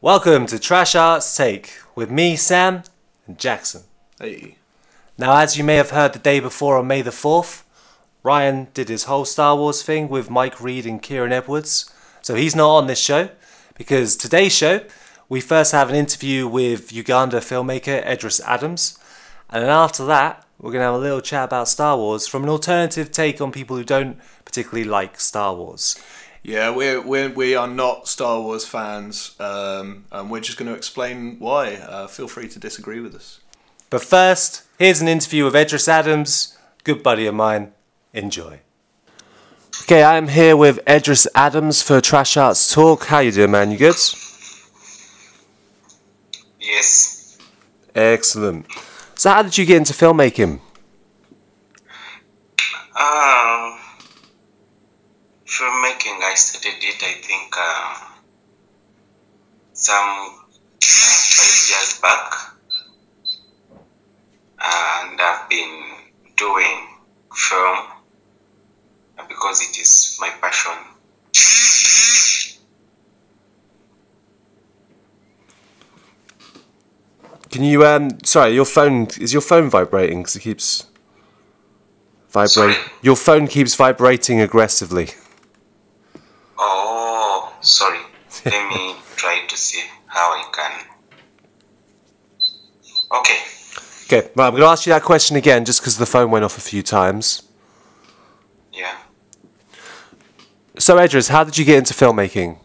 Welcome to Trash Arts Take with me, Sam, and Jackson. Hey. Now, as you may have heard the day before on May the 4th, Ryan did his whole Star Wars thing with Mike Reed and Kieran Edwards, so he's not on this show because today's show we first have an interview with Uganda filmmaker Edris Adams, and then after that, we're going to have a little chat about Star Wars from an alternative take on people who don't particularly like Star Wars. Yeah, we're, we're, we are not Star Wars fans, um, and we're just going to explain why. Uh, feel free to disagree with us. But first, here's an interview with Edris Adams, good buddy of mine. Enjoy. Okay, I'm here with Edris Adams for Trash Arts Talk. How you doing, man? You good? Yes. Excellent. So, how did you get into filmmaking? Um, filmmaking, I started it, I think, uh, some five years back. And I've been doing film because it is my passion. Can you um? Sorry, your phone is your phone vibrating because it keeps vibrating. Your phone keeps vibrating aggressively. Oh, sorry. Let me try to see how I can. Okay. Okay, right. I'm going to ask you that question again, just because the phone went off a few times. Yeah. So, Edris, how did you get into filmmaking?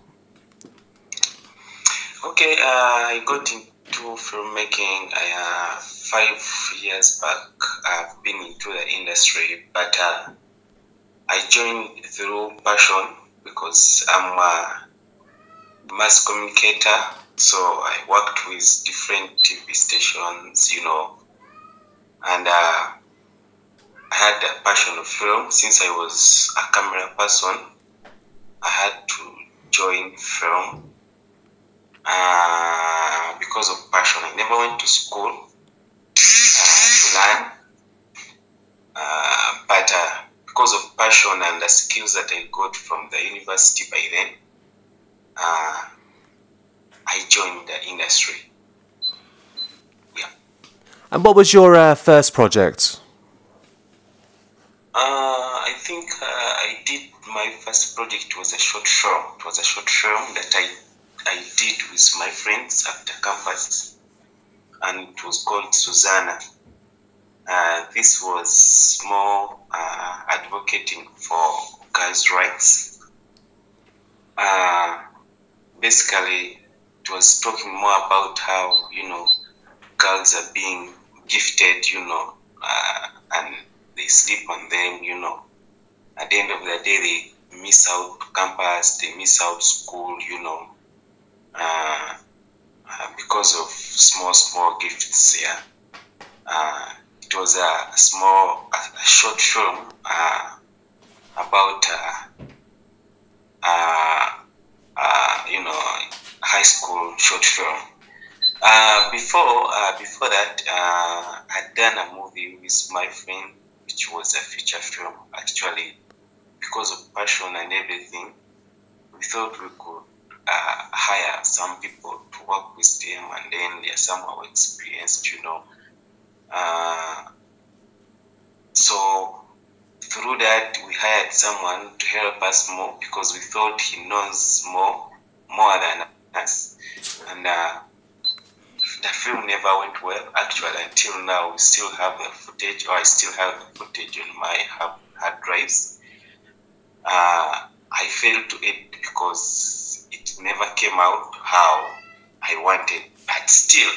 Okay, uh, I got into filmmaking uh, five years back. I've been into the industry, but uh, I joined through passion because I'm a mass communicator. So I worked with different TV stations, you know, and uh, I had a passion of film since I was a camera person. I had to join film uh, because of passion. I never went to school uh, to learn, uh, but uh, because of passion and the skills that I got from the university by then, I joined the industry. And what was your uh, first project? Uh, I think uh, I did my first project was a short film. It was a short film that I I did with my friends after campus, and it was called Susanna. Uh, this was more uh, advocating for girls' rights. Uh, basically, it was talking more about how you know girls are being gifted, you know, uh, and they sleep on them, you know. At the end of the day, they miss out campus, they miss out school, you know uh, uh, because of small, small gifts. Yeah, uh, it was a, small, a, short film uh, about, uh, you know, high school short film. Uh, before, uh, before that, uh, I'd done a movie with my friend, which was a feature film. Actually, because of passion and everything, we thought we could uh, hire some people to work with them and then they're somehow experienced, you know. Uh, so through that we hired someone to help us more because we thought he knows more more than us. And the film never went well actually until now we still have the footage or I still have the footage on my hard, drives. Uh, I failed to edit because it never came out how I wanted, but still,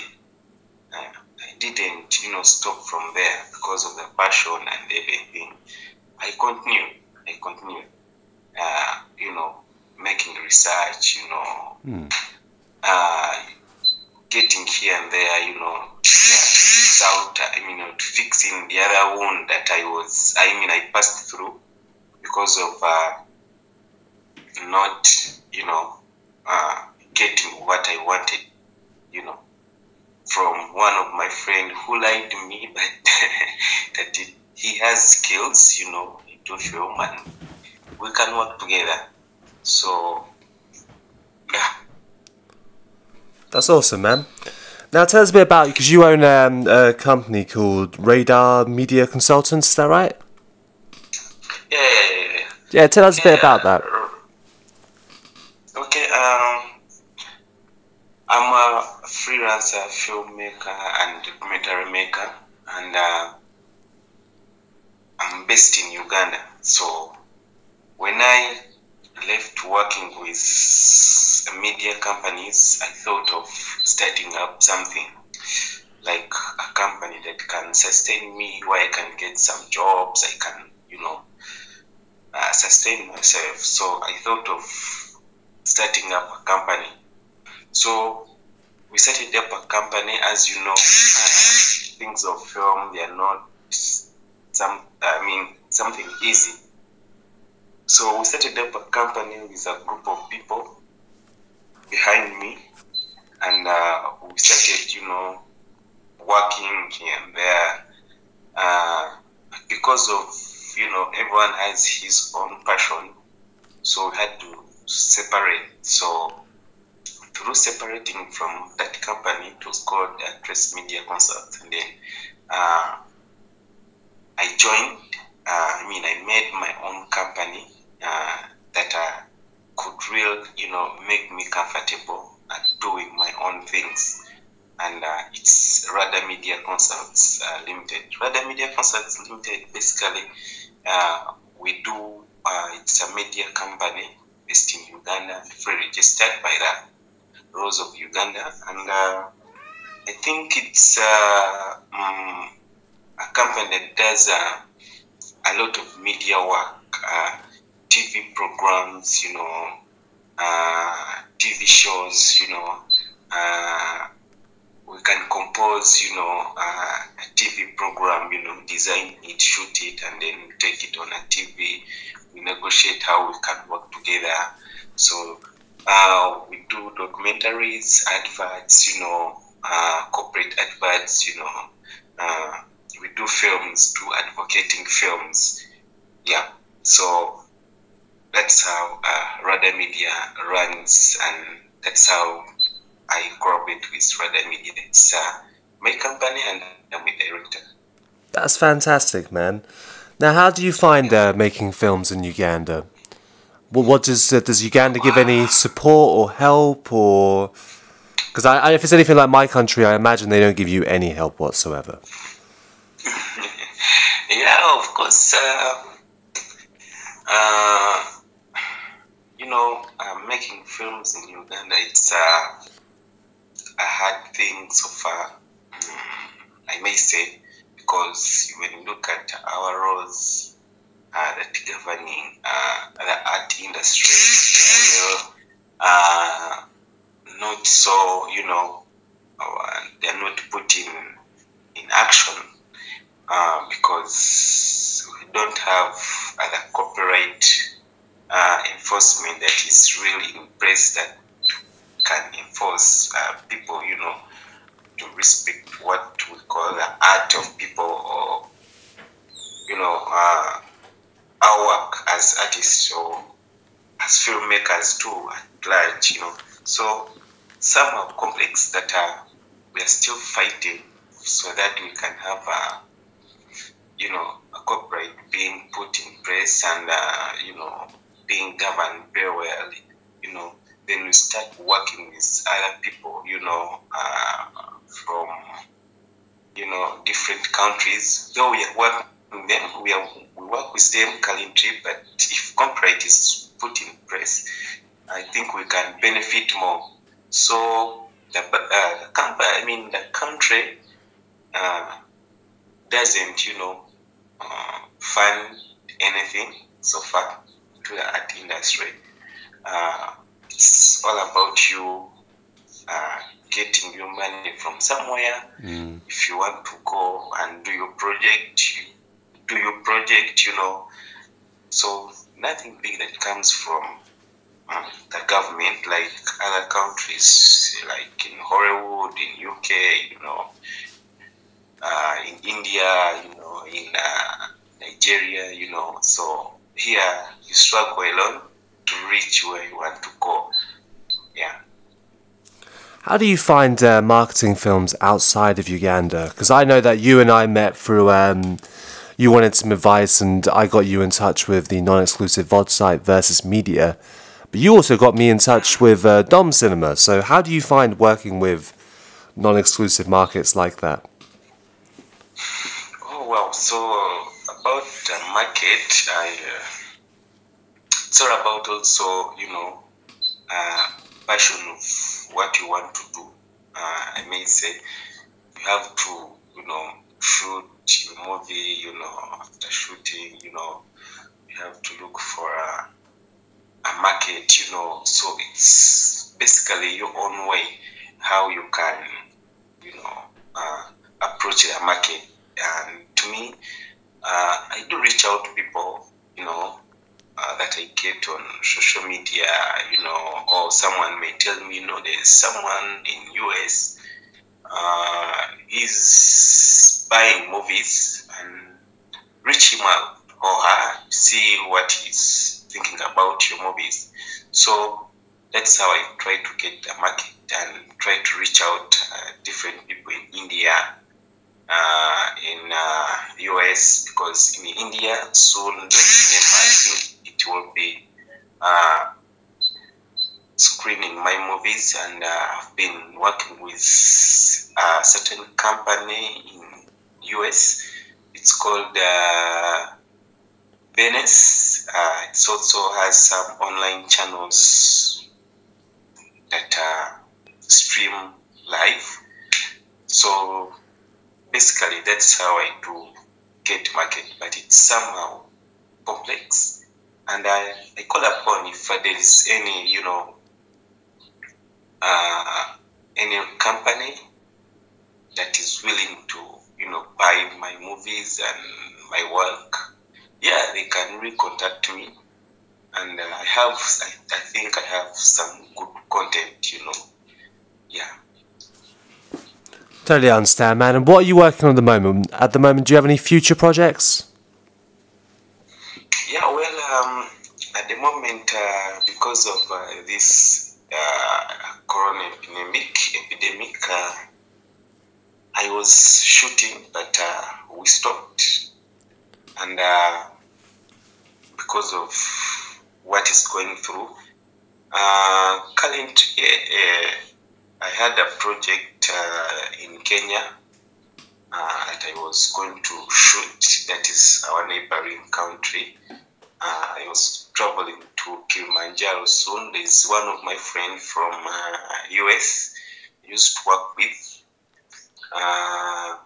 uh, I didn't, you know, stop from there because of the passion and everything. I continued, I continued, uh, you know, making research, you know, uh, getting here and there, you know, yeah, to out, I mean, fixing the other wound that I was, I mean, I passed through because of uh, not, you know, uh, getting what I wanted, you know, from one of my friend who liked to me, but that it, he has skills, you know, into film and we can work together. So, That's awesome, man. Now tell us a bit about you because you own um, a company called Radar Media Consultants. Is that right? Yeah, yeah, yeah. yeah. Yeah, tell us a bit about that. Okay, um, I'm a freelancer filmmaker and documentary maker, and uh, I'm based in Uganda. So when I left working with media companies, I thought of starting up something like a company that can sustain me, where I can get some jobs, I can, you know, uh, sustain myself. So I thought of starting up a company. So we started up a company, as you know, uh, things of film, they are not some, I mean, something easy. So we started up a company with a group of people behind me, and uh, we started, you know, working here and there. Uh, because of, you know, everyone has his own passion, so we had to separate. So through separating from that company, it was called uh, Media Consult, and then uh, I joined. Uh, I mean, I made my own company uh, that uh, could really, you know, make me comfortable at doing my own things. And uh, it's Radar Media Consults uh, Limited. Radar Media Consults Limited, basically, uh, we do, uh, it's a media company based in Uganda, free registered by the laws of Uganda. And I think it's um, a company that does a lot of media work, uh, TV programs, you know, uh, TV shows, you know. Uh, we can compose, you know, uh, a TV program, you know, design it, shoot it, and then take it on a TV. We negotiate how we can work together. So uh, we do documentaries, adverts, you know, uh, corporate adverts, you know. Uh, we do films, do advocating films. Yeah. So that's how uh, Radar Media runs, and that's how I collaborate with Radar Media. It's uh, my company, and I'm the director. That's fantastic, man. Now, how do you find uh, making films in Uganda? Well, what does uh, does Uganda give any support or help, or because I, I, if it's anything like my country, I imagine they don't give you any help whatsoever. yeah, of course. Uh, uh, you know, making films in Uganda, it's uh, a hard thing so far, mm, I may say, because when you look at our roles uh, that governing uh, the art industry, uh, not so, you know, they're not put in, in action uh, because we don't have other copyright uh, enforcement that is really in place that can enforce uh, people, you know, to respect what we call the art of people or, you know, uh, our work as artists or as filmmakers too at large, you know. So some are complex that are, we are still fighting so that we can have a, you know, a copyright being put in place and, uh, you know, being governed very well, you know, then we start working with other people, you know, uh, from, you know, different countries. Though we working with them, we, are, we work with them currently, but if copyright is put in place, I think we can benefit more. So the, uh, the company, I mean, the country uh, doesn't, you know, uh, fund anything so far to the art industry. Uh, it's all about you uh, getting your money from somewhere. Mm. If you want to go and do your project, you do your project, you know. So nothing big that comes from um, the government like other countries, like in Hollywood, in UK, you know, uh, in India, you know, in uh, Nigeria, you know. So here you struggle alone to reach where you want to go. Yeah. How do you find uh, marketing films outside of Uganda? Because I know that you and I met through. Um, you wanted some advice, and I got you in touch with the non-exclusive VOD site Versus Media. But you also got me in touch with uh, Dom Cinema. So how do you find working with non-exclusive markets like that? Oh well, so about the market, I uh, it's all about also you know uh, passion of what you want to do. Uh, I may say you have to, you know, shoot your movie, you know, after shooting, you know, you have to look for a, a market, you know. So it's basically your own way how you can, you know, uh, approach the market. And to me, uh, I do reach out to people, you know, uh, that I get on social media, you know, or someone may tell me, you know, there's someone in US, uh, he's buying movies and reach him out or her, see what he's thinking about your movies. So that's how I try to get the market and try to reach out uh, different people in India, uh, in uh, US, because in India soon, I think it will be uh, screening my movies, and uh, I've been working with a certain company in US. It's called uh, Venice. Uh, it also has some online channels that uh, stream live. So basically, that's how I do get market, but it's somehow complex and I, I call upon if there is any, you know, uh, any company that is willing to, you know, buy my movies and my work, yeah, they can recontact me. And uh, I have, I, I think I have some good content, you know, yeah. Totally understand, man. And what are you working on at the moment? At the moment, do you have any future projects? Yeah, well, um, at the moment, uh, because of uh, this uh, corona epidemic, epidemic uh, I was shooting, but uh, we stopped. And uh, because of what is going through, currently, I had a project uh, in Kenya uh, that I was going to shoot. That is our neighboring country. Uh, I was traveling to Kilimanjaro soon. There's one of my friends from uh, US I used to work with. Uh,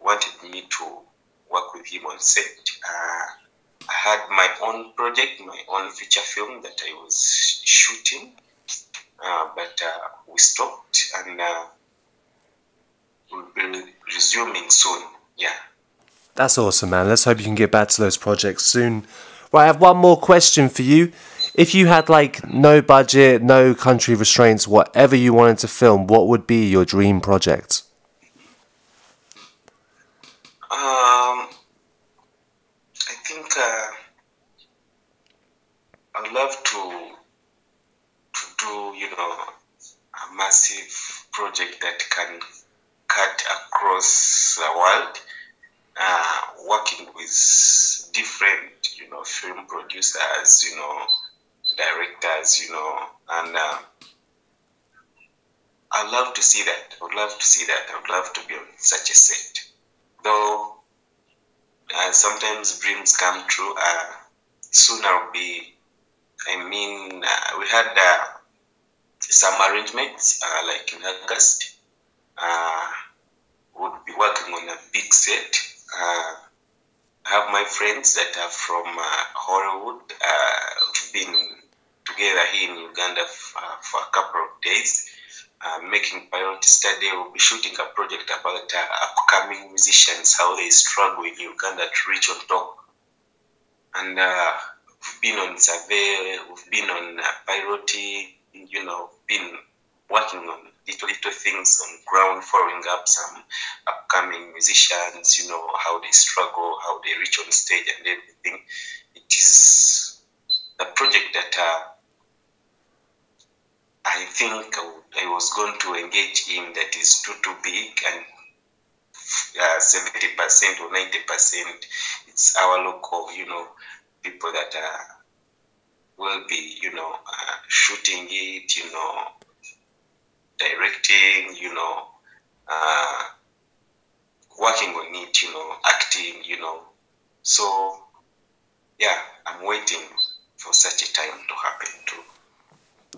wanted me to work with him on set. Uh, I had my own project, my own feature film that I was shooting, uh, but uh, we stopped and we'll be resuming soon. Yeah. That's awesome, man. Let's hope you can get back to those projects soon. Right, I have one more question for you. If you had like no budget, no country restraints, whatever you wanted to film, what would be your dream project? Um, I think uh, I'd love to you know, a massive project that can cut across the world, uh, working with different, you know, film producers, you know, directors, you know, and uh, I'd love to see that. I would love to see that. I would love to be on such a set. Though uh, sometimes dreams come true. Uh, soon be, I mean, uh, we had uh, some arrangements, uh, like in August. Uh, would be working on a big set. Uh, I have my friends that are from uh, Hollywood. Uh, we've been together here in Uganda uh, for a couple of days, uh, making pilot study. We'll be shooting a project about uh, upcoming musicians, how they struggle in Uganda to reach on top. And uh, we've been on survey, we've been on uh, piloting, you know, been working on little little things on ground, following up some upcoming musicians, you know, how they struggle, how they reach on stage and everything. It is a project that uh, I think I was going to engage in that is too too big and uh, seventy percent or ninety percent it's our local you know people that uh, will be you know uh, shooting it you know directing you know uh, working on it you know acting you know so yeah i'm waiting for such a time to happen too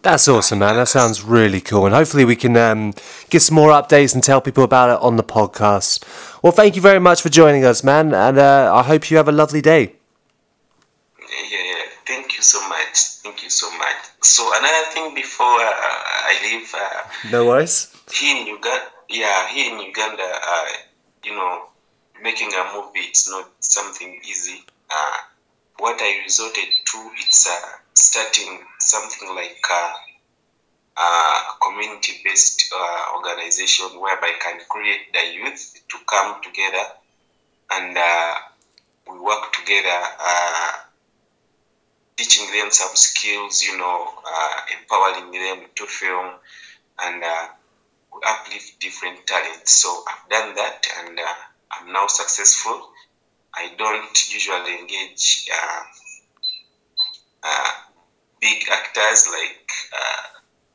That's awesome, man. That sounds really cool. And hopefully, we can um, get some more updates and tell people about it on the podcast. Well, thank you very much for joining us, man. And uh, I hope you have a lovely day. Thank you so much. Thank you so much. So another thing before uh, I leave, uh, No worries. here in Uganda, yeah, here in Uganda, uh, you know, making a movie it's not something easy. Uh, what I resorted to it's uh, starting something like uh, a community-based uh, organization whereby I can create the youth to come together and uh, we work together. Teaching them some skills, you know, uh, empowering them to film and uh, uplift different talents. So I've done that and uh, I'm now successful. I don't usually engage uh, uh, big actors like uh,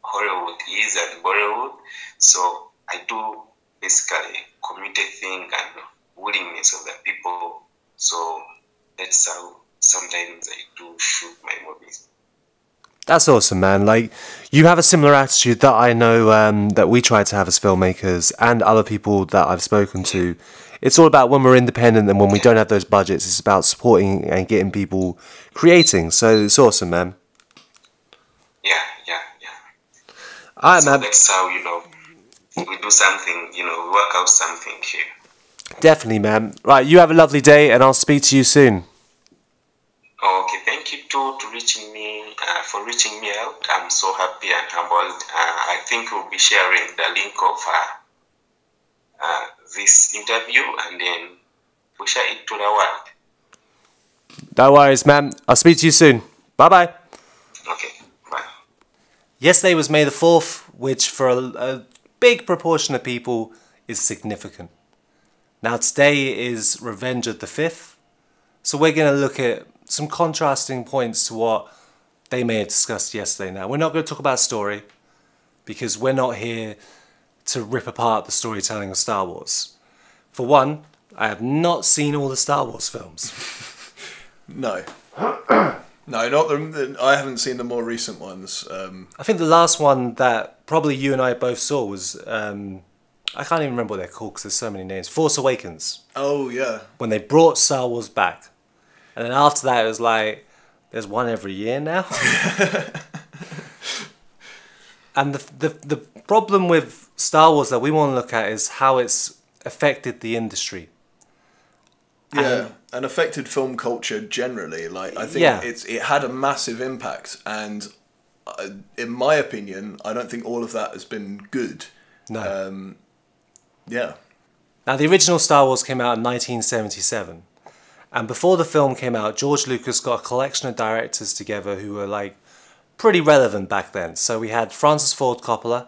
Hollywood is and Bollywood. So I do basically community thing and willingness of the people. So that's how sometimes I do shoot my movies. That's awesome, man. Like, you have a similar attitude that I know um, that we try to have as filmmakers and other people that I've spoken to. It's all about when we're independent and when we don't have those budgets, it's about supporting and getting people creating. So it's awesome, man. Yeah, yeah, yeah. All right, So man. that's how you know we do something. You know, we work out something here. Definitely, man. Right, you have a lovely day and I'll speak to you soon. Okay, thank you too to reaching me uh, for reaching me out. I'm so happy and humbled. Uh, I think we'll be sharing the link of uh, uh, this interview and then we share it to the world. No worries, man. I'll speak to you soon. Bye bye. Okay, bye. Yesterday was May the 4th, which for a, a big proportion of people is significant. Now, today is Revenge of the 5th, so we're going to look at some contrasting points to what they may have discussed yesterday. Now, we're not going to talk about story because we're not here to rip apart the storytelling of Star Wars. For one, I have not seen all the Star Wars films. No. No, not the. I haven't seen the more recent ones. Um, I think the last one that probably you and I both saw was um, I can't even remember what they're called because there's so many names. Force Awakens oh yeah, when they brought Star Wars back, and then after that it was like there's one every year now. and the, the the problem with Star Wars that we want to look at is how it's affected the industry. yeah, and affected film culture generally. Like I think Yeah. it's it had a massive impact, and uh, in my opinion, I don't think all of that has been good. No. Um, yeah, Now, the original Star Wars came out in 1977. And before the film came out, George Lucas got a collection of directors together who were like pretty relevant back then. So we had Francis Ford Coppola,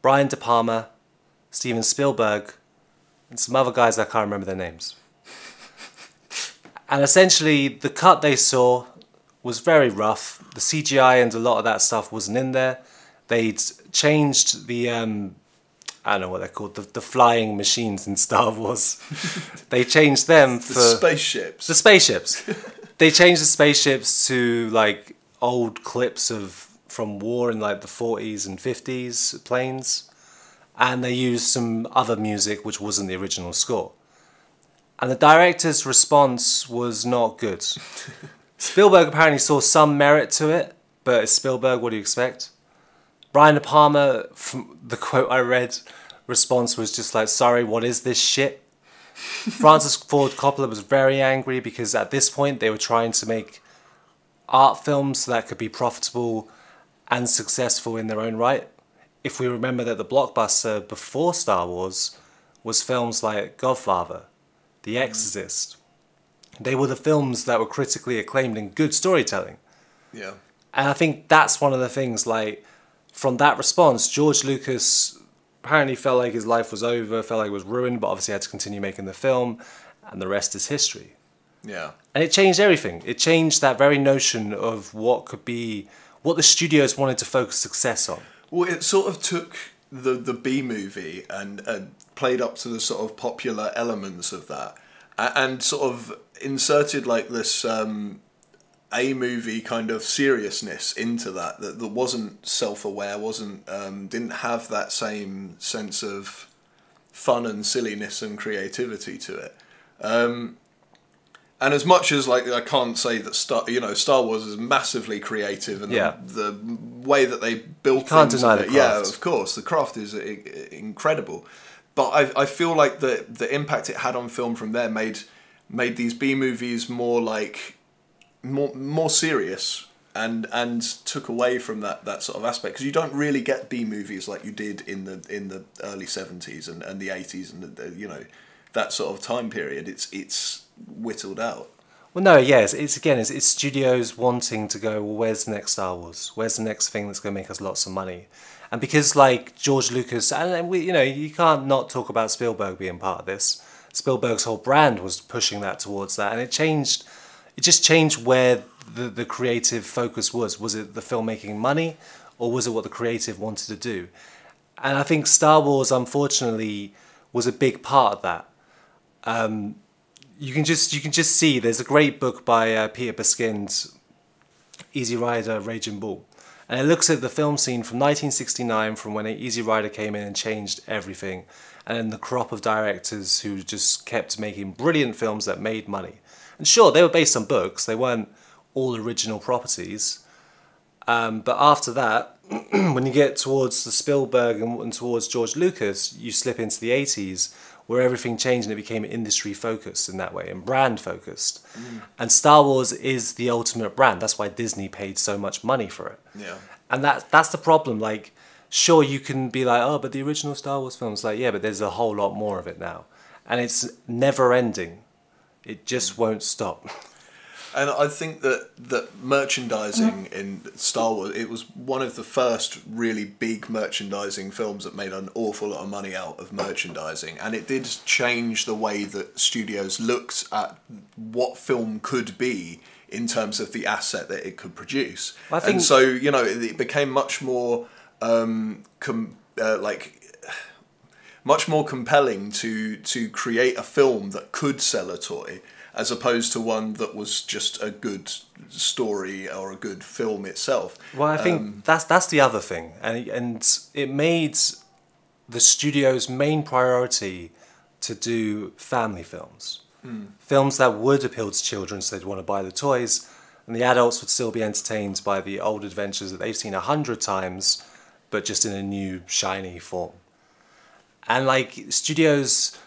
Brian De Palma, Steven Spielberg, and some other guys I can't remember their names. And essentially, the cut they saw was very rough. The CGI and a lot of that stuff wasn't in there. They'd changed the um, I don't know what they're called, the, the flying machines in Star Wars. they changed them for the spaceships. the spaceships. they changed the spaceships to like old clips of from war in like the 40s and 50s planes, and they used some other music which wasn't the original score. And the director's response was not good. Spielberg apparently saw some merit to it, but Spielberg, what do you expect? Brian De Palma, from the quote I read, response was just like, sorry, what is this shit? Francis Ford Coppola was very angry because at this point they were trying to make art films that could be profitable and successful in their own right. If we remember that the blockbuster before Star Wars was films like Godfather, The mm-hmm. Exorcist. They were the films that were critically acclaimed and good storytelling. yeah, And I think that's one of the things like from that response, George Lucas apparently felt like his life was over, felt like it was ruined, but obviously had to continue making the film, and the rest is history. Yeah. And it changed everything. It changed that very notion of what could be, what the studios wanted to focus success on. Well, it sort of took the the B movie and and played up to the sort of popular elements of that, and sort of inserted like this um, A movie kind of seriousness into that that, that wasn't self aware, wasn't um, didn't have that same sense of fun and silliness and creativity to it. Um, and as much as like I can't say that Star, you know, Star Wars is massively creative and Yeah. the, the way that they built can't things deny the it- Yeah, of course, the craft is incredible. But I, I feel like the the impact it had on film from there made made these B movies more like more more serious and and took away from that that sort of aspect because you don't really get B movies like you did in the in the early seventies and, and the eighties and the, the, you know that sort of time period. It's it's whittled out. Well, no, yes, it's again, it's, it's studios wanting to go. Well, where's the next Star Wars? Where's the next thing that's going to make us lots of money? And because like George Lucas, and we, you know, you can't not talk about Spielberg being part of this. Spielberg's whole brand was pushing that towards that, and it changed. It just changed where the the creative focus was. Was it the filmmaking money, or was it what the creative wanted to do? And I think Star Wars, unfortunately, was a big part of that you can just you can just see there's a great book by uh, Peter Biskind, Easy Rider, Raging Bull, and it looks at the film scene from 1969, from when Easy Rider came in and changed everything, and the crop of directors who just kept making brilliant films that made money. And sure, they were based on books; they weren't all original properties. Um, but after that, when you get towards the Spielberg and, and towards George Lucas, you slip into the 80s where everything changed and it became industry focused in that way and brand focused. And Star Wars is the ultimate brand. That's why Disney paid so much money for it. Yeah. And that that's the problem. Like, sure, you can be like, oh, but the original Star Wars films, like, yeah, but there's a whole lot more of it now. And it's never ending. It just won't stop. And I think that that merchandising in Star Wars it was one of the first really big merchandising films that made an awful lot of money out of merchandising, and it did change the way that studios looked at what film could be in terms of the asset that it could produce. I think- and so you know it, it became much more um, com- uh, like much more compelling to to create a film that could sell a toy as opposed to one that was just a good story or a good film itself. Well, I think um, that's that's the other thing, and and it made the studio's main priority to do family films, hmm. films that would appeal to children, so they'd want to buy the toys, and the adults would still be entertained by the old adventures that they've seen a hundred times, but just in a new shiny form. And like studios.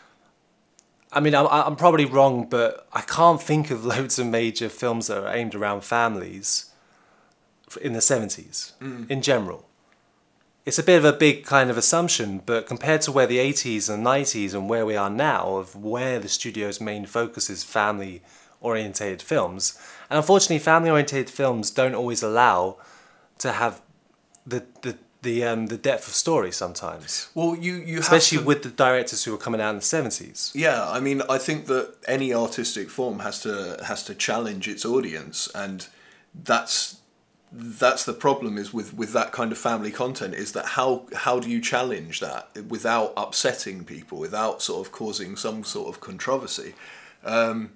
I mean, I'm, I'm probably wrong, but I can't think of loads of major films that are aimed around families in the 70s mm. in general. It's a bit of a big kind of assumption, but compared to where the 80s and 90s and where we are now, of where the studio's main focus is family orientated films, and unfortunately, family orientated films don't always allow to have the, the, the, um, the depth of story sometimes, Well, you you especially have to, with the directors who were coming out in the 70s. Yeah, I mean, I think that any artistic form has to has to challenge its audience, and that's that's the problem is with with that kind of family content is that how how do you challenge that without upsetting people, without sort of causing some sort of controversy. Um,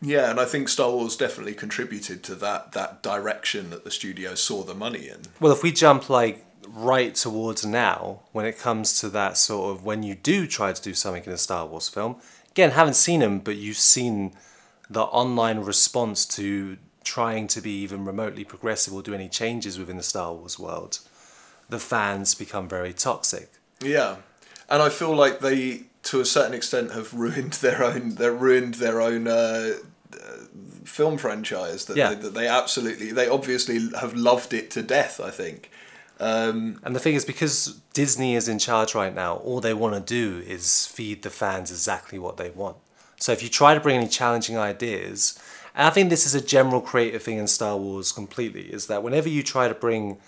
yeah, and I think Star Wars definitely contributed to that that direction that the studio saw the money in. Well, if we jump like right towards now, when it comes to that sort of when you do try to do something in a Star Wars film, again, haven't seen them, but you've seen the online response to trying to be even remotely progressive or do any changes within the Star Wars world. The fans become very toxic. Yeah, and I feel like they, to a certain extent, have ruined their own. They ruined their own uh, uh, film franchise. That, Yeah. they, that they absolutely, they obviously have loved it to death. I think. Um, And the thing is, because Disney is in charge right now, all they want to do is feed the fans exactly what they want. So if you try to bring any challenging ideas, and I think this is a general creative thing in Star Wars completely, is that whenever you try to bring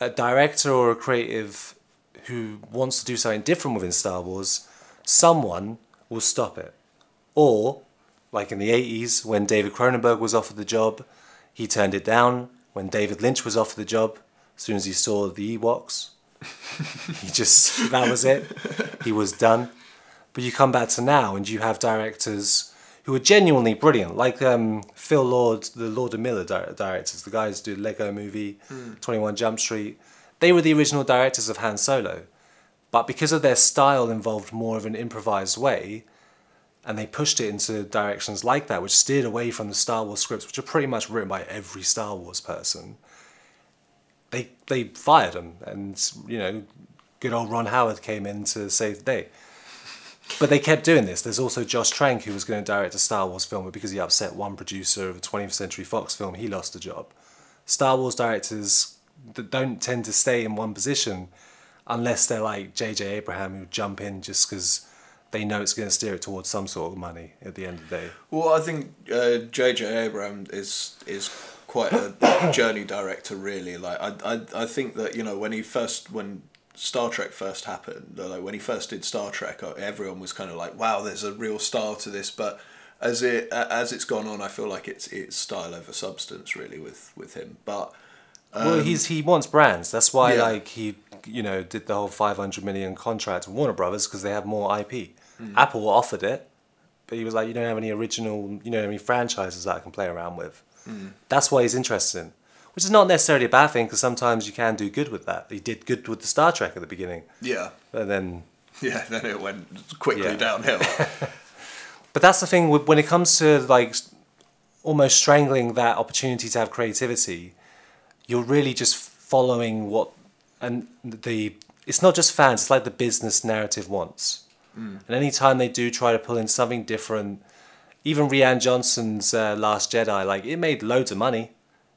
a director or a creative who wants to do something different within Star Wars, someone will stop it. Or, like in the 80s, when David Cronenberg was offered the job, he turned it down. When David Lynch was offered the job, as soon as he saw the Ewoks, he just, that was it. He was done. But you come back to now and you have directors who are genuinely brilliant, like um, Phil Lord, the Lord and Miller di- directors, the guys who do Lego Movie, 21 Jump Street. They were the original directors of Han Solo. But because of their style involved more of an improvised way, and they pushed it into directions like that, which steered away from the Star Wars scripts, which are pretty much written by every Star Wars person. They they fired them, and you know, good old Ron Howard came in to save the day. But they kept doing this. There's also Josh Trank who was going to direct a Star Wars film, but because he upset one producer of a 20th Century Fox film, he lost the job. Star Wars directors don't tend to stay in one position unless they're like J.J. Abraham who jump in just because they know it's going to steer it towards some sort of money at the end of the day. Well, I think uh, J.J. Abrams is is quite a journey director, really. Like, I, I I think that you know when he first when Star Trek first happened, like when he first did Star Trek, uh, everyone was kind of like, "Wow, there's a real style to this." But as it as it's gone on, I feel like it's it's style over substance, really, with with him. But well, he's he wants brands. That's why Um, yeah. like he you know did the whole 500 million contract with Warner Brothers because they have more IP. Hmm. Apple offered it, but he was like, you don't have any original, you have any franchises that I can play around with. Hmm. That's why he's interested in. Which is not necessarily a bad thing because sometimes you can do good with that. He did good with the Star Trek at the beginning, yeah, And then yeah, then it went quickly Yeah. downhill. But that's the thing when it comes to like almost strangling that opportunity to have creativity. You're really just following what and the it's not just fans. It's like the business narrative wants. And anytime they do try to pull in something different, even Rian Johnson's uh, Last Jedi, like it made loads of money,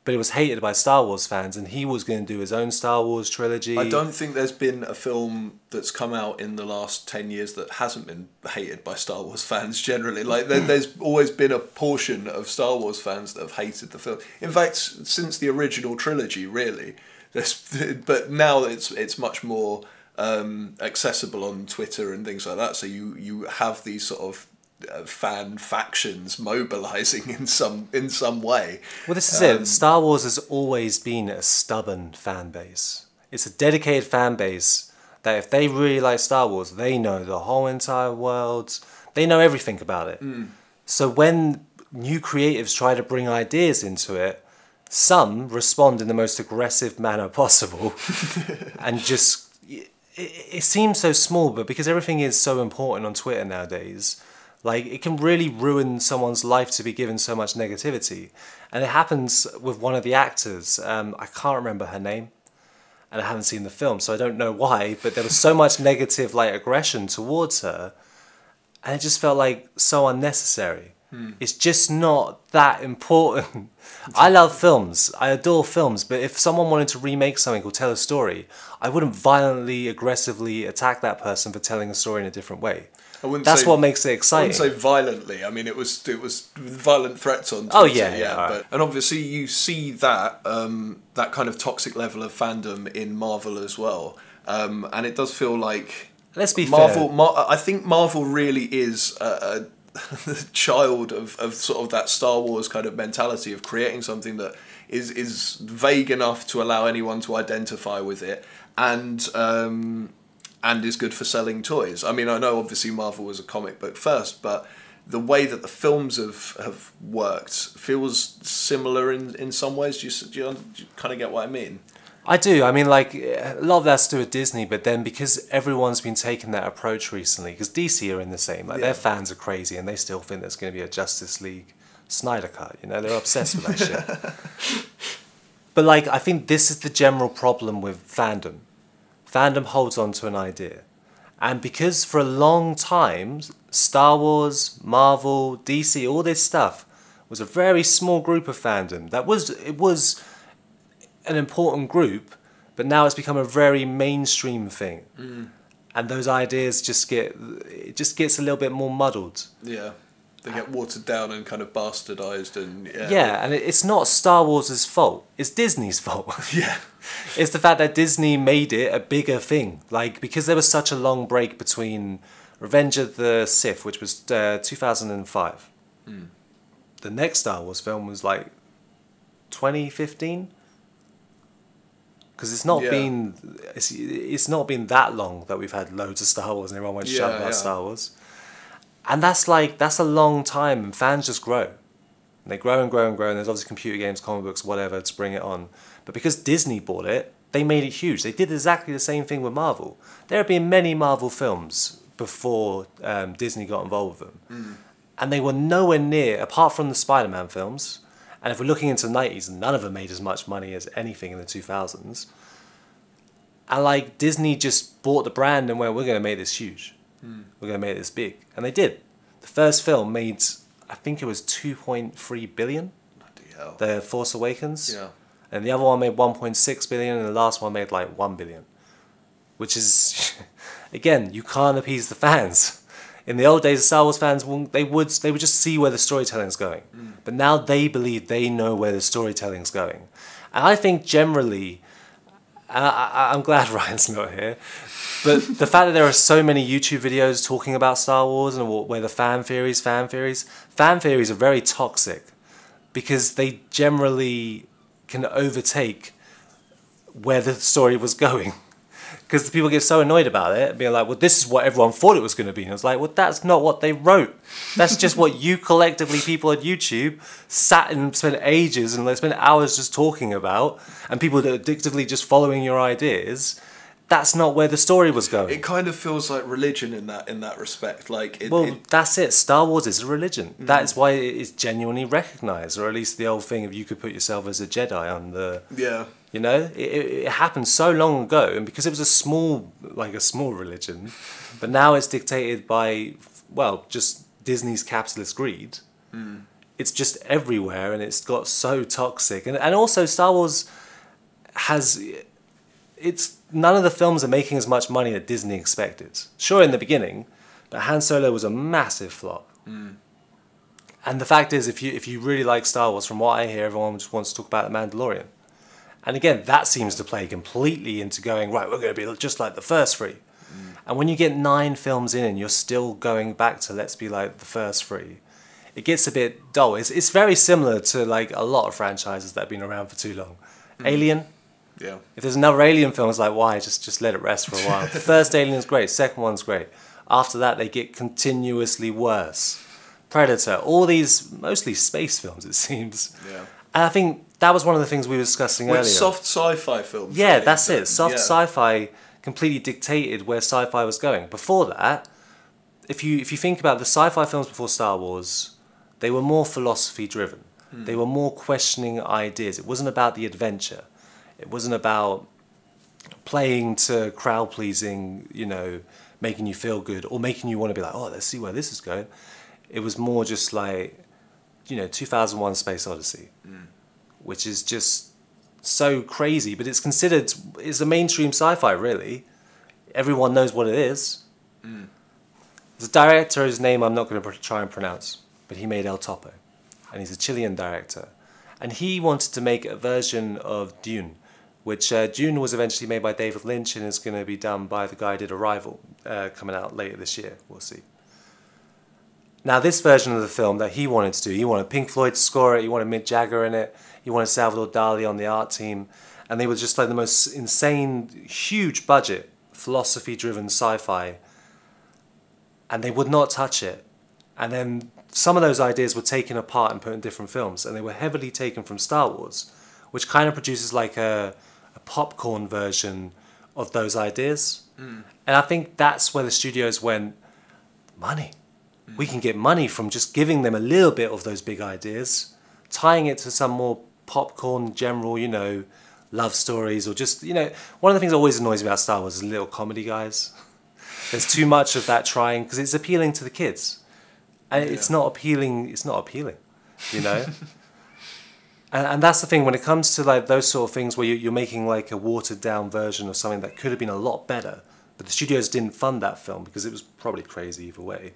but it was hated by Star Wars fans, and he was going to do his own Star Wars trilogy. I don't think there's been a film that's come out in the last 10 years that hasn't been hated by Star Wars fans generally. Like, there, there's always been a portion of Star Wars fans that have hated the film. In fact, since the original trilogy, really. There's, but now it's it's much more um, accessible on Twitter and things like that. So you, you have these sort of uh, fan factions mobilizing in some in some way. Well, this is Um, it. Star Wars has always been a stubborn fan base. It's a dedicated fan base that if they really like Star Wars, they know the whole entire world. They know everything about it. Hmm. So when new creatives try to bring ideas into it, some respond in the most aggressive manner possible and just it, it seems so small but because everything is so important on twitter nowadays like it can really ruin someone's life to be given so much negativity and it happens with one of the actors um, i can't remember her name and i haven't seen the film so i don't know why but there was so much negative like aggression towards her and it just felt like so unnecessary. It's just not that important. I love films. I adore films, but if someone wanted to remake something or tell a story, I wouldn't violently, aggressively attack that person for telling a story in a different way. I wouldn't That's say- what makes it exciting. I wouldn't say violently. I mean, it was it was violent threats on. Oh, Twitter, yeah, yeah, alright. But and obviously you see that um, that kind of toxic level of fandom in Marvel as well, um, and it does feel like Let's be Marvel. fair. Mar- I think Marvel really is a, a child of, of sort of that Star Wars kind of mentality of creating something that is is vague enough to allow anyone to identify with it, and um, and is good for selling toys. I mean, I know obviously Marvel was a comic book first, but the way that the films have, have worked feels similar in, in some ways. Do you, do you, do you kind of get what I mean? I do. I mean, like a lot of that's to do with Disney, but then because everyone's been taking that approach recently, because DC are in the same, like Yeah. their fans are crazy and they still think there's going to be a Justice League Snyder cut. You know, they're obsessed with that shit. But like, I think this is the general problem with fandom. Fandom holds on to an idea, and because for a long time, Star Wars, Marvel, DC, all this stuff was a very small group of fandom. That was it was an important group, but now it's become a very mainstream thing. And those ideas just get it just gets a little bit more muddled. Yeah. They get watered down and kind of bastardized and yeah. Yeah, and it's not Star Wars' fault. It's Disney's fault. Yeah. it's the fact that Disney made it a bigger thing. Like because there was such a long break between Revenge of the Sith, which was uh, 2005. The next Star Wars film was like 2015. Because it's not Yeah. been it's, it's not been that long that we've had loads of Star Wars and everyone went shut about yeah. Star Wars. And that's like that's a long time and fans just grow. And they grow and grow and grow and there's obviously computer games, comic books, whatever to bring it on. But because Disney bought it, they made it huge. They did exactly the same thing with Marvel. There have been many Marvel films before um, Disney got involved with them. And they were nowhere near, apart from the Spider Man films. And if we're looking into the 90s, none of them made as much money as anything in the 2000s. And like Disney just bought the brand and went, we're going to make this huge. Hmm. We're going to make this big. And they did. The first film made, I think it was 2.3 billion, Bloody hell. The Force Awakens. Yeah. And the other one made 1.6 billion, and the last one made like 1 billion. Which is, again, you can't appease the fans. In the old days, the Star Wars fans, they would they would just see where the storytelling's going. Mm. But now they believe they know where the storytelling's going. And I think generally, I, I, I'm glad Ryan's not here, but the fact that there are so many YouTube videos talking about Star Wars and where the fan theories, fan theories, fan theories are very toxic because they generally can overtake where the story was going. Because the people get so annoyed about it, being like, well, this is what everyone thought it was going to be. And it's like, well, that's not what they wrote. That's just what you collectively, people on YouTube, sat and spent ages and like, spent hours just talking about, and people that are addictively just following your ideas. That's not where the story was going. It kind of feels like religion in that in that respect. Like it, Well, it- that's it. Star Wars is a religion. Mm. That is why it is genuinely recognized, or at least the old thing of you could put yourself as a Jedi on the. yeah. You know, it, it, happened so long ago, and because it was a small, like a small religion, but now it's dictated by, well, just Disney's capitalist greed. Hmm. It's just everywhere, and it's got so toxic, and and also Star Wars has it's none of the films are making as much money that Disney expected. Sure, in the beginning, but Han Solo was a massive flop. Hmm. And the fact is, if you if you really like Star Wars, from what I hear, everyone just wants to talk about the Mandalorian. And again, that seems to play completely into going right. We're going to be just like the first three. And when you get nine films in and you're still going back to let's be like the first three, it gets a bit dull. It's it's very similar to like a lot of franchises that have been around for too long. Mm. Alien, Yeah. if there's another Alien film, it's like, why? Just just let it rest for a while. the first Alien's great, second one's great. After that, they get continuously worse. Predator, all these mostly space films, it seems. Yeah. And I think that was one of the things we were discussing Well, earlier. soft sci-fi films. yeah, really, that's it. Soft yeah. sci-fi completely dictated where sci-fi was going. Before that, if you if you think about the sci-fi films before Star Wars, they were more philosophy driven. Hmm. They were more questioning ideas. It wasn't about the adventure. It wasn't about playing to crowd pleasing, you know, making you feel good or making you want to be like, oh, let's see where this is going. It was more just like, you know, 2001 Space Odyssey, hmm. Which is just so crazy, but it's considered, it's a mainstream sci fi, really. Everyone knows what it is. There's a director whose name I'm not going to try and pronounce, but he made El Topo, and he's a Chilean director. And he wanted to make a version of Dune, which uh, Dune was eventually made by David Lynch and is going to be done by the guy who did Arrival, uh, coming out later this year. We'll see. Now, this version of the film that he wanted to do, he wanted Pink Floyd to score it, he wanted Mick Jagger in it, he wanted Salvador Dali on the art team, and they were just like the most insane, huge budget, philosophy driven sci fi, and they would not touch it. And then some of those ideas were taken apart and put in different films, and they were heavily taken from Star Wars, which kind of produces like a, a popcorn version of those ideas. Hmm. And I think that's where the studios went money. We can get money from just giving them a little bit of those big ideas, tying it to some more popcorn, general, you know, love stories, or just, you know, one of the things that always annoys me about Star Wars is little comedy guys. There's too much of that trying because it's appealing to the kids, and it's not appealing. It's not appealing, you know. and, and that's the thing when it comes to like those sort of things where you, you're making like a watered down version of something that could have been a lot better, but the studios didn't fund that film because it was probably crazy either way.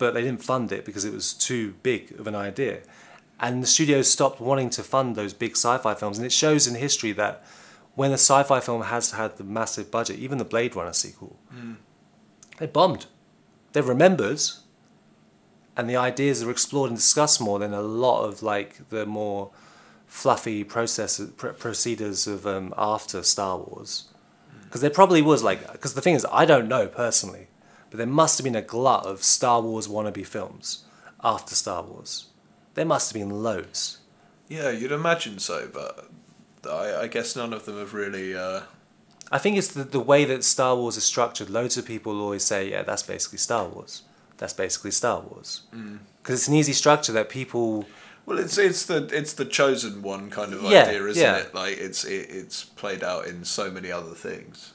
But they didn't fund it because it was too big of an idea. And the studios stopped wanting to fund those big sci-fi films, and it shows in history that when a sci-fi film has had the massive budget, even the Blade Runner sequel, they bombed. They're remembered, and the ideas are explored and discussed more than a lot of like the more fluffy process pr- procedures of um, after Star Wars. Because there probably was like, because the thing is, I don't know personally, but there must have been a glut of Star Wars wannabe films after Star Wars. There must have been loads. Yeah, you'd imagine so, but I, I guess none of them have really. Uh, I think it's the, the way that Star Wars is structured. Loads of people always say, yeah, that's basically Star Wars. That's basically Star Wars. Because it's an easy structure that people. well, it's it's the it's the chosen one kind of Yeah, idea, isn't yeah. it? Like it's it, it's played out in so many other things.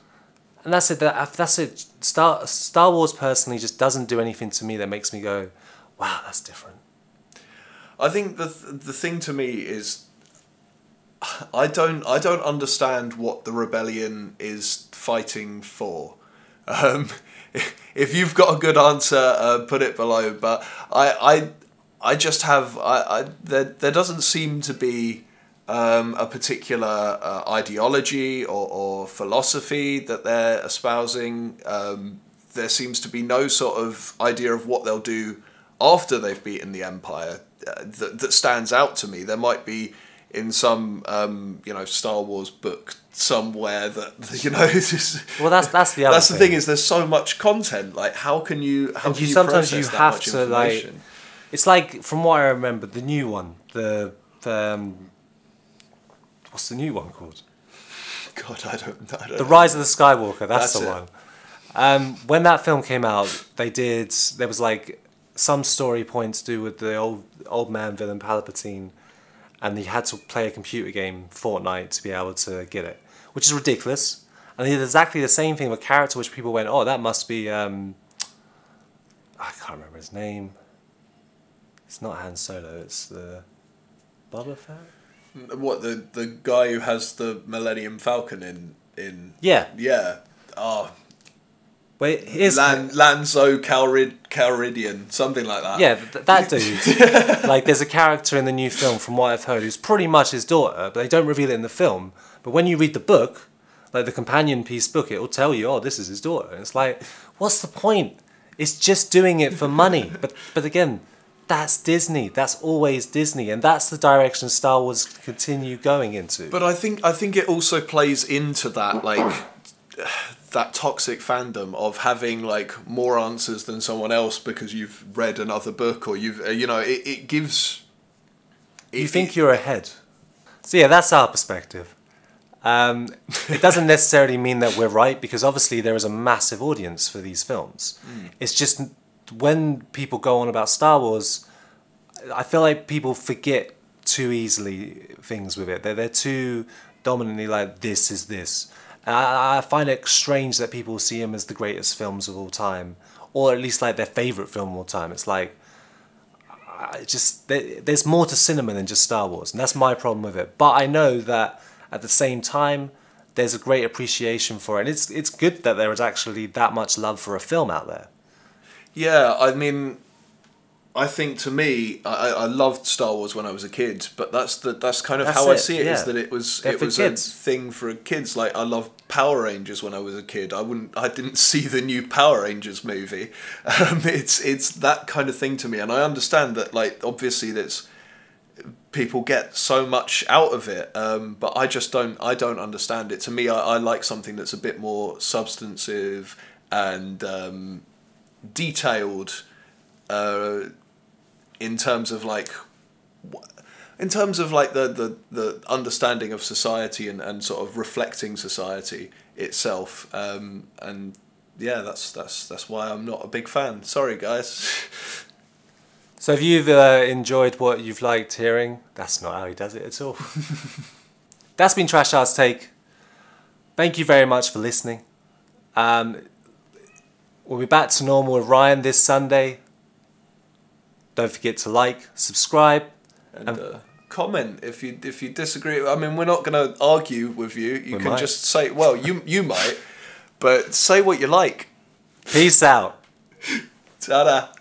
And that's it. That, that's it. Star, Star Wars personally just doesn't do anything to me that makes me go, wow, that's different. I think the the thing to me is I don't I don't understand what the rebellion is fighting for. Um, if you've got a good answer, uh, put it below. But I I I just have I, I there there doesn't seem to be um, a particular uh, ideology or, or philosophy that they're espousing. Um, there seems to be no sort of idea of what they'll do after they've beaten the empire uh, that, that stands out to me. There might be in some um, you know Star Wars book somewhere that you know just, Well, that's that's the other. that's the thing is there's so much content. Like how can you how And can you sometimes you have to, like-? It's like from what I remember, the new one, the, the um, what's the new one called? God, I don't. I don't The Rise of the Skywalker. That's, That's the it. one. Um, when that film came out, they did. There was like some story point to do with the old old man villain Palpatine, and he had to play a computer game Fortnite to be able to get it, which is ridiculous. And they did exactly the same thing with a character, which people went, "Oh, that must be." Um, I can't remember his name. It's not Han Solo. It's the Boba Fett. What the the guy who has the Millennium Falcon in in Yeah. yeah oh Wait, here's Lan, Lanzo Calrid Calridian something like that Yeah, th- that dude. like, there's a character in the new film, from what I've heard, who's pretty much his daughter, but they don't reveal it in the film. But when you read the book, like the companion piece book, it will tell you, oh, this is his daughter. And it's like, what's the point? It's just doing it for money. But but again, that's Disney. That's always Disney, and that's the direction Star Wars continue going into. But I think I think it also plays into that like that toxic fandom of having like more answers than someone else because you've read another book or you've uh, you know it, it gives you it- think you're ahead. So yeah, that's our perspective. Um, it doesn't necessarily mean that we're right because obviously there is a massive audience for these films. It's just when people go on about Star Wars, I feel like people forget too easily things with it. They're, they're too dominantly like this is this. I, I find it strange that people see them as the greatest films of all time, or at least like their favorite film of all time. It's like I just there, there's more to cinema than just Star Wars, and that's my problem with it. But I know that at the same time, there's a great appreciation for it. And it's it's good that there is actually that much love for a film out there. Yeah, I mean, I think to me, I, I loved Star Wars when I was a kid, but that's the that's kind of That's how I see it. Is yeah. that it was They're it was kids. a thing for kids. Like I loved Power Rangers when I was a kid. I wouldn't, I didn't see the new Power Rangers movie. Um, it's it's that kind of thing to me, and I understand that. Like obviously, that's people get so much out of it, um, but I just don't. I don't understand it. To me, I, I like something that's a bit more substantive and um, detailed uh, in terms of like in terms of like the, the, the understanding of society and, and sort of reflecting society itself um, and yeah that's that's that's why I'm not a big fan sorry guys So if you've uh, enjoyed what you've liked hearing, that's not how he does it at all. that's been Trash Art's take. Thank you very much for listening. Um, we'll be back to normal with Ryan this Sunday. Don't forget to like, subscribe. and Um, uh, comment if you if you disagree I mean we're not going to argue with you you can might. just say well you you might but say what you like Peace out. ta